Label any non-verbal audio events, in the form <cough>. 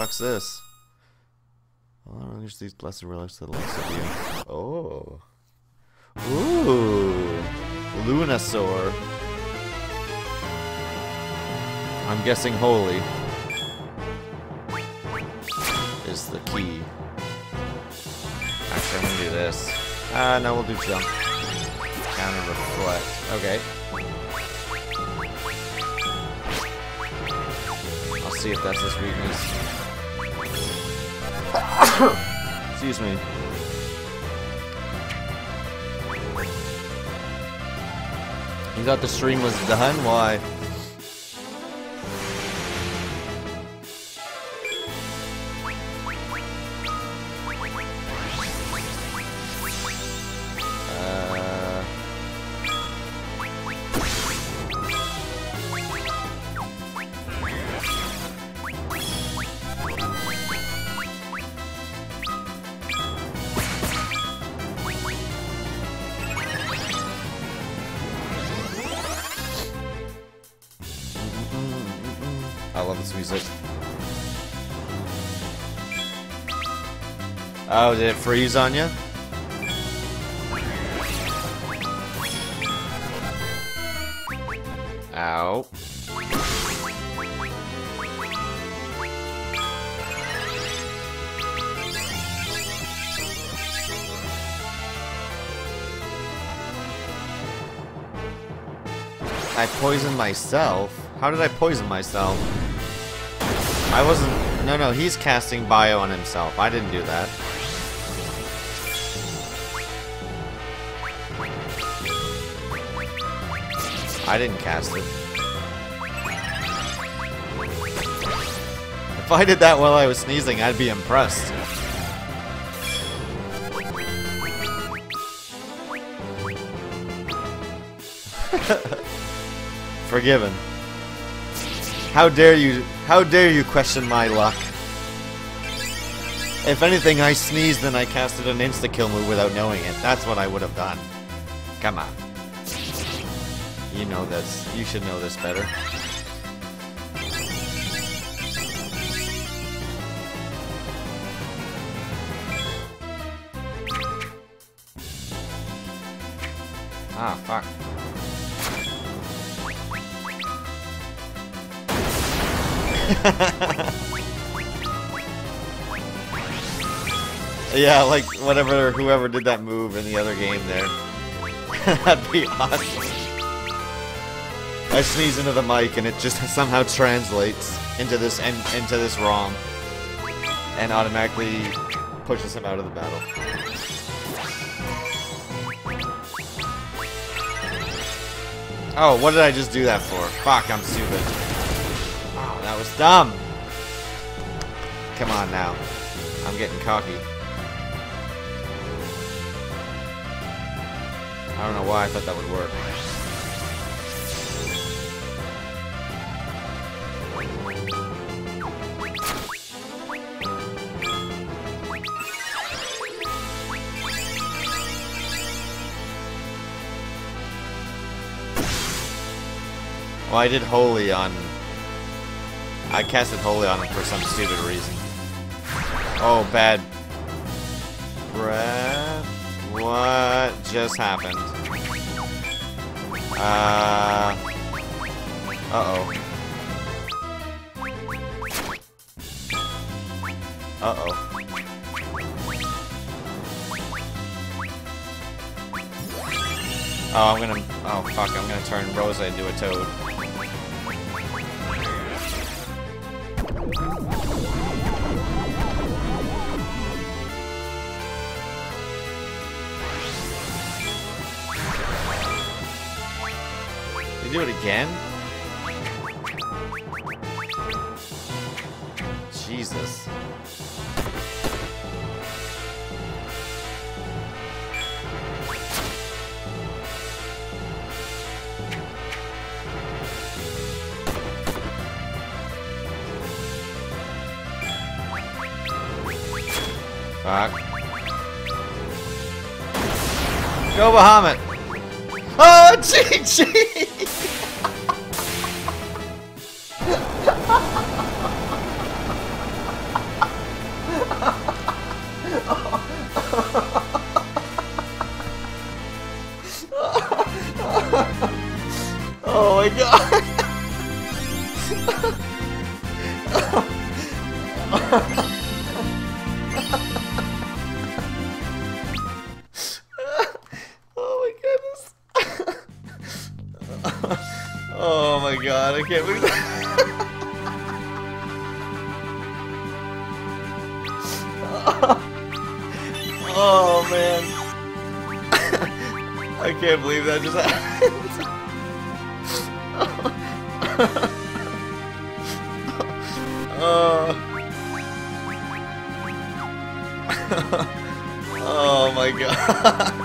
fuck's this? I'll these blessed relics to the likes of you. Oh. Ooh. Lunasaur. I'm guessing holy is the key. Actually, I'm gonna do this. Ah, uh, no, we'll do jump. Counter reflect. Okay. I'll see if that's his weakness. Excuse me. You thought the stream was done? Why? Oh, did it freeze on you? Ow. I poisoned myself? How did I poison myself? I wasn't... No, no, he's casting bio on himself. I didn't do that. I didn't cast it. If I did that while I was sneezing, I'd be impressed. <laughs> Forgiven. How dare you, how dare you question my luck? If anything, I sneezed and I casted an insta-kill move without knowing it. That's what I would have done. Come on. You know this. You should know this better. Ah, fuck. <laughs> yeah, like whatever, whoever did that move in the other game there. <laughs> That'd be awesome. I sneeze into the mic and it just somehow translates into this and into this ROM and automatically pushes him out of the battle. Oh, what did I just do that for? Fuck, I'm stupid. That was dumb. Come on now. I'm getting cocky. I don't know why I thought that would work. Well, I did Holy on... I casted Holy on him for some stupid reason. Oh, bad breath? What just happened? Uh... Uh-oh. Uh-oh. Oh, I'm gonna... Oh, fuck, I'm gonna turn Rosa into a toad. Do it again? Fuck. Go Bahamut! Oh, <laughs> GG! <laughs> Oh my god! <laughs> god, I can't believe that. <laughs> oh man. <laughs> I can't believe that just <laughs> happened. oh. oh my god.